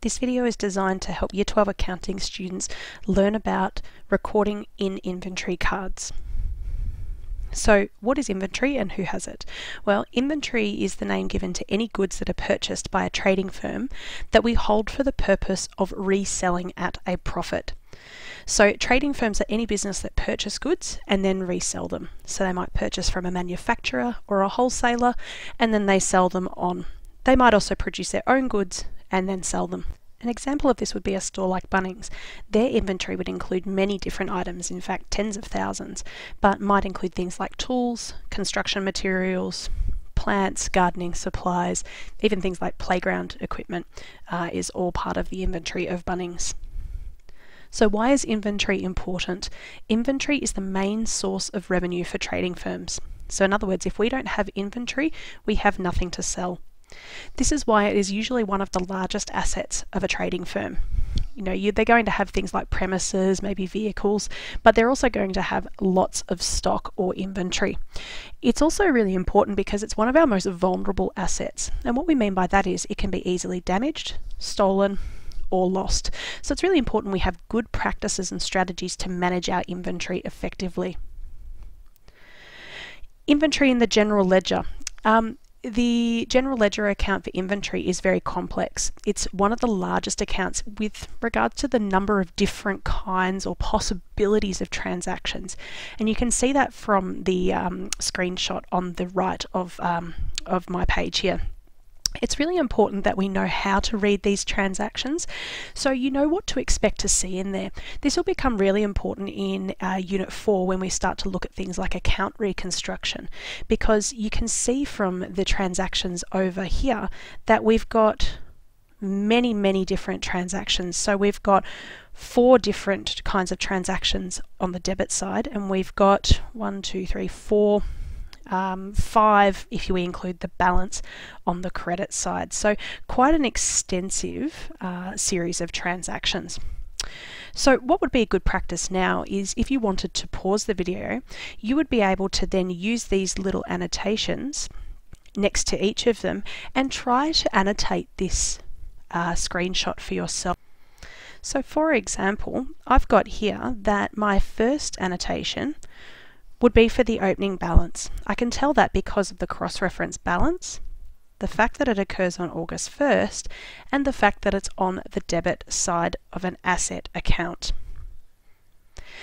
This video is designed to help Year 12 accounting students learn about recording in inventory cards. So, what is inventory and who has it? Well, inventory is the name given to any goods that are purchased by a trading firm that we hold for the purpose of reselling at a profit. So, trading firms are any business that purchase goods and then resell them. So, they might purchase from a manufacturer or a wholesaler and then they sell them on. They might also produce their own goods and then sell them. An example of this would be a store like Bunnings. Their inventory would include many different items, in fact, tens of thousands, but might include things like tools, construction materials, plants, gardening supplies, even things like playground equipment uh, is all part of the inventory of Bunnings. So, why is inventory important? Inventory is the main source of revenue for trading firms. So, in other words, if we don't have inventory, we have nothing to sell. This is why it is usually one of the largest assets of a trading firm. You know, you, they're going to have things like premises, maybe vehicles, but they're also going to have lots of stock or inventory. It's also really important because it's one of our most vulnerable assets. And what we mean by that is it can be easily damaged, stolen, or lost. So it's really important we have good practices and strategies to manage our inventory effectively. Inventory in the general ledger. Um, the general ledger account for inventory is very complex. It's one of the largest accounts with regards to the number of different kinds or possibilities of transactions. And you can see that from the um, screenshot on the right of, um, of my page here it's really important that we know how to read these transactions so you know what to expect to see in there. This will become really important in uh, Unit 4 when we start to look at things like account reconstruction because you can see from the transactions over here that we've got many, many different transactions. So we've got four different kinds of transactions on the debit side and we've got one, two, three, four um, five if you include the balance on the credit side. So quite an extensive uh, series of transactions. So what would be a good practice now is if you wanted to pause the video, you would be able to then use these little annotations next to each of them and try to annotate this uh, screenshot for yourself. So for example, I've got here that my first annotation would be for the opening balance. I can tell that because of the cross-reference balance, the fact that it occurs on August 1st, and the fact that it's on the debit side of an asset account.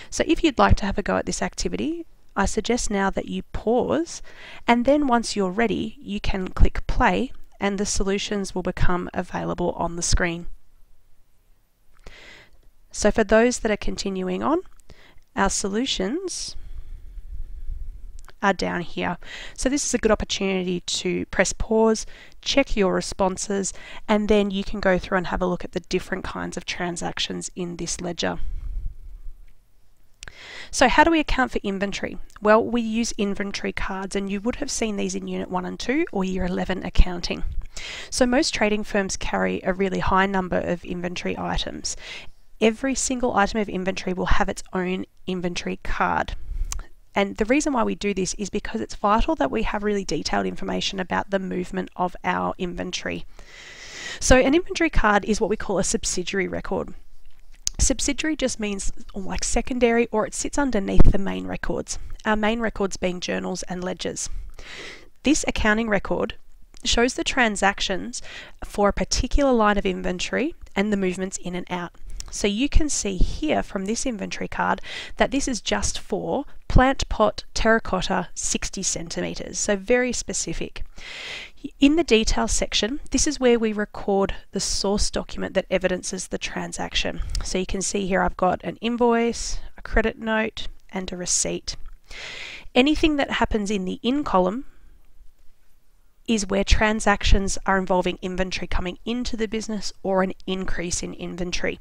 So if you'd like to have a go at this activity, I suggest now that you pause, and then once you're ready, you can click play and the solutions will become available on the screen. So for those that are continuing on, our solutions are down here. So this is a good opportunity to press pause, check your responses, and then you can go through and have a look at the different kinds of transactions in this ledger. So how do we account for inventory? Well, we use inventory cards and you would have seen these in Unit 1 and 2 or Year 11 accounting. So most trading firms carry a really high number of inventory items. Every single item of inventory will have its own inventory card. And the reason why we do this is because it's vital that we have really detailed information about the movement of our inventory. So an inventory card is what we call a subsidiary record. Subsidiary just means like secondary or it sits underneath the main records. Our main records being journals and ledgers. This accounting record shows the transactions for a particular line of inventory and the movements in and out. So you can see here from this inventory card that this is just for plant pot terracotta 60 centimetres, so very specific. In the details section, this is where we record the source document that evidences the transaction. So you can see here I've got an invoice, a credit note, and a receipt. Anything that happens in the in column is where transactions are involving inventory coming into the business or an increase in inventory.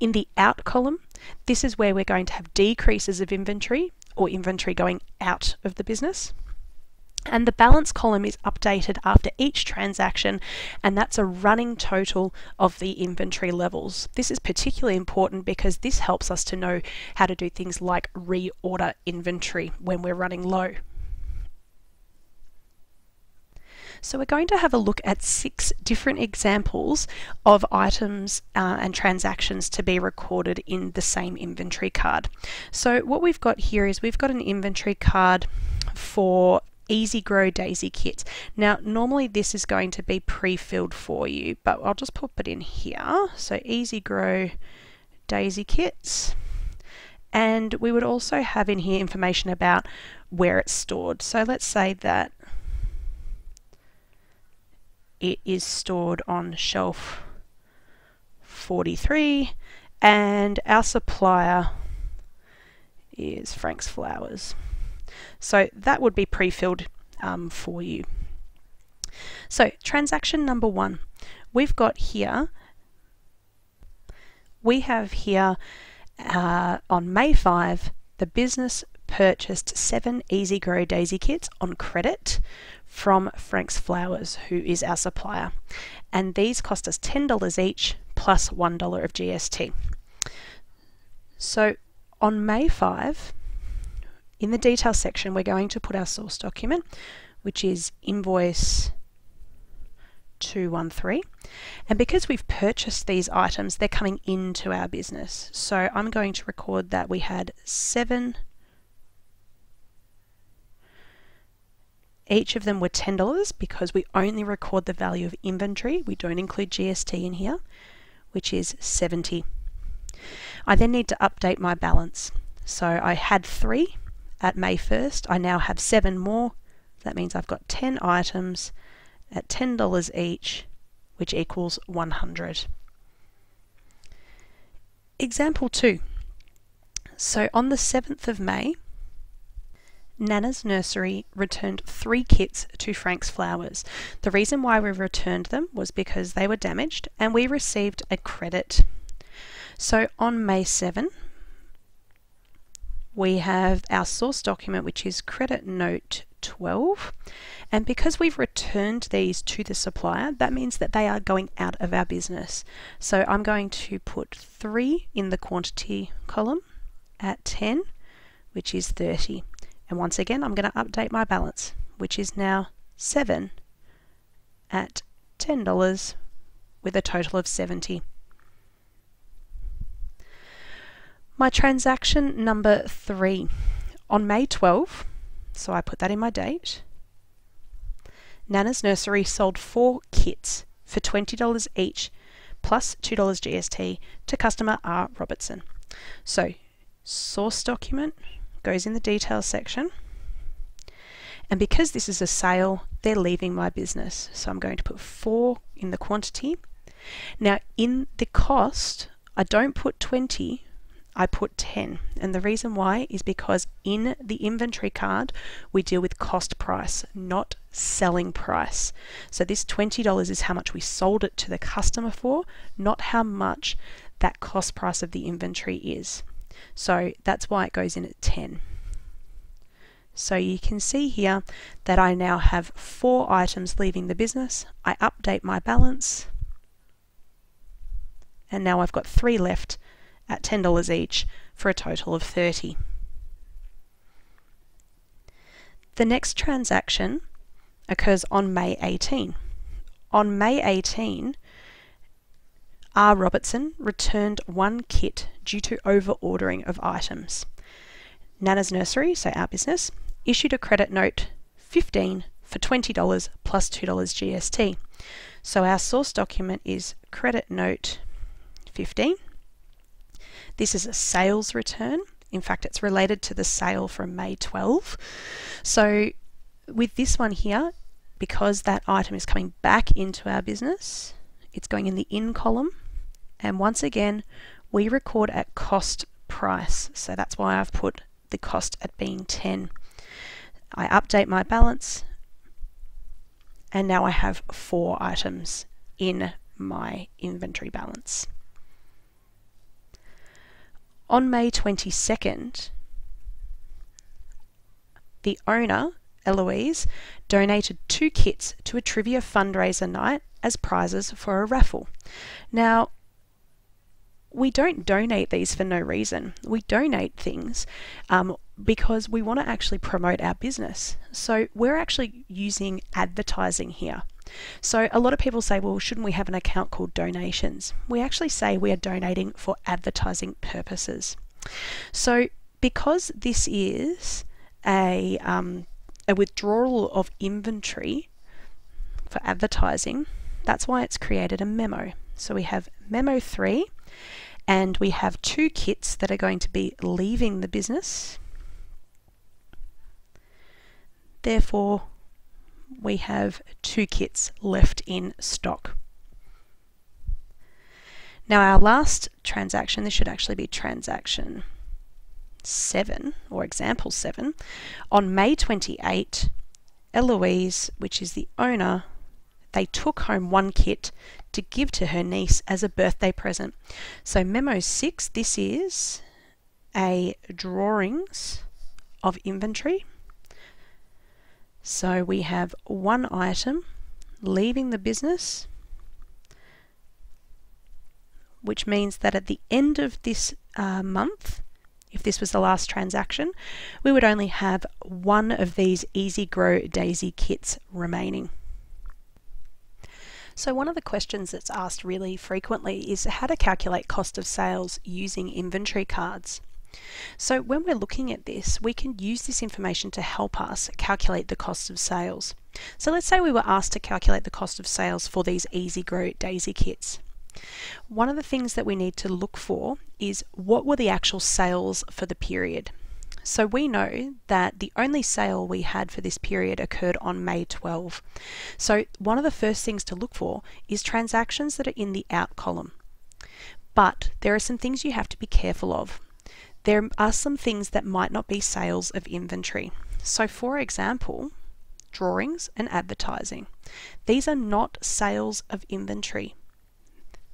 In the out column, this is where we're going to have decreases of inventory or inventory going out of the business. And the balance column is updated after each transaction, and that's a running total of the inventory levels. This is particularly important because this helps us to know how to do things like reorder inventory when we're running low. So we're going to have a look at six different examples of items uh, and transactions to be recorded in the same inventory card. So what we've got here is we've got an inventory card for Easy Grow Daisy Kits. Now normally this is going to be pre-filled for you but I'll just pop it in here. So Easy Grow Daisy Kits and we would also have in here information about where it's stored. So let's say that it is stored on shelf 43 and our supplier is Frank's Flowers. So that would be pre-filled um, for you. So transaction number one, we've got here, we have here uh, on May 5, the business purchased seven Easy Grow Daisy kits on credit from Frank's Flowers, who is our supplier. And these cost us $10 each plus 1 of GST. So on May 5, in the details section, we're going to put our source document, which is invoice 213. And because we've purchased these items, they're coming into our business. So I'm going to record that we had seven Each of them were $10 because we only record the value of inventory. We don't include GST in here, which is 70. I then need to update my balance. So I had three at May 1st. I now have seven more. That means I've got 10 items at $10 each, which equals 100. Example 2. So on the 7th of May, Nana's Nursery returned three kits to Frank's Flowers. The reason why we returned them was because they were damaged and we received a credit. So on May 7, we have our source document, which is credit note 12. And because we've returned these to the supplier, that means that they are going out of our business. So I'm going to put 3 in the quantity column at 10, which is 30. And once again, I'm going to update my balance, which is now 7 at $10 with a total of 70. My transaction number 3 on May 12, so I put that in my date, Nana's Nursery sold four kits for $20 each plus $2 GST to customer R. Robertson. So, source document, goes in the details section. And because this is a sale, they're leaving my business. So I'm going to put 4 in the quantity. Now in the cost, I don't put 20, I put 10. And the reason why is because in the inventory card, we deal with cost price, not selling price. So this $20 is how much we sold it to the customer for, not how much that cost price of the inventory is. So that's why it goes in at 10. So you can see here that I now have four items leaving the business. I update my balance and now I've got three left at $10 each for a total of 30. The next transaction occurs on May 18. On May 18, R. Robertson returned one kit due to over ordering of items. Nana's Nursery, so our business, issued a credit note 15 for $20 plus $2 GST. So our source document is credit note 15. This is a sales return. In fact, it's related to the sale from May 12. So with this one here, because that item is coming back into our business, it's going in the in column and once again, we record at cost price. So that's why I've put the cost at being 10. I update my balance and now I have four items in my inventory balance. On May 22nd, the owner, Eloise, donated two kits to a trivia fundraiser night as prizes for a raffle. Now, we don't donate these for no reason. We donate things um, because we want to actually promote our business. So we're actually using advertising here. So a lot of people say, well, shouldn't we have an account called donations? We actually say we are donating for advertising purposes. So because this is a, um, a withdrawal of inventory for advertising, that's why it's created a memo. So we have memo three, and we have two kits that are going to be leaving the business. Therefore, we have two kits left in stock. Now our last transaction, this should actually be transaction 7 or example 7, on May 28, Eloise, which is the owner, they took home one kit to give to her niece as a birthday present. So memo 6, this is a drawings of inventory. So we have one item leaving the business, which means that at the end of this uh, month, if this was the last transaction, we would only have one of these Easy Grow Daisy kits remaining. So one of the questions that's asked really frequently is how to calculate cost of sales using inventory cards. So when we're looking at this, we can use this information to help us calculate the cost of sales. So let's say we were asked to calculate the cost of sales for these Easy Grow Daisy kits. One of the things that we need to look for is what were the actual sales for the period. So we know that the only sale we had for this period occurred on May 12. So one of the first things to look for is transactions that are in the out column. But there are some things you have to be careful of there are some things that might not be sales of inventory. So, for example, drawings and advertising. These are not sales of inventory.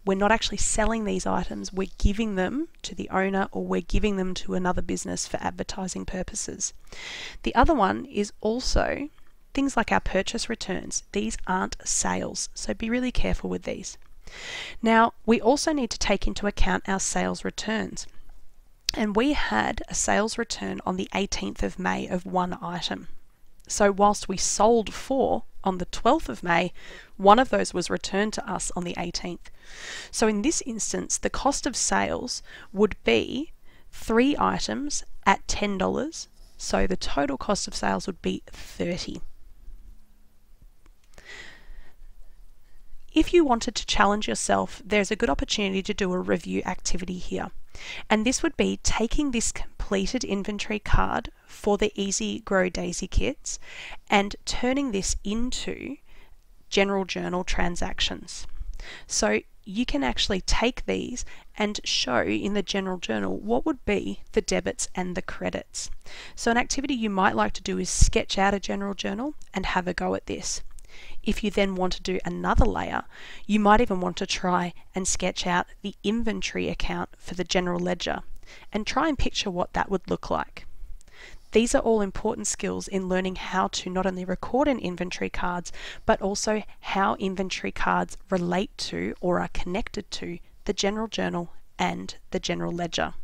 We're not actually selling these items, we're giving them to the owner or we're giving them to another business for advertising purposes. The other one is also things like our purchase returns. These aren't sales, so be really careful with these. Now, we also need to take into account our sales returns. And we had a sales return on the 18th of May of one item. So, whilst we sold four on the 12th of May, one of those was returned to us on the 18th. So, in this instance, the cost of sales would be three items at $10. So, the total cost of sales would be 30 If you wanted to challenge yourself, there's a good opportunity to do a review activity here. And this would be taking this completed inventory card for the Easy Grow Daisy kits and turning this into general journal transactions. So you can actually take these and show in the general journal what would be the debits and the credits. So an activity you might like to do is sketch out a general journal and have a go at this. If you then want to do another layer, you might even want to try and sketch out the inventory account for the general ledger and try and picture what that would look like. These are all important skills in learning how to not only record in inventory cards, but also how inventory cards relate to or are connected to the general journal and the general ledger.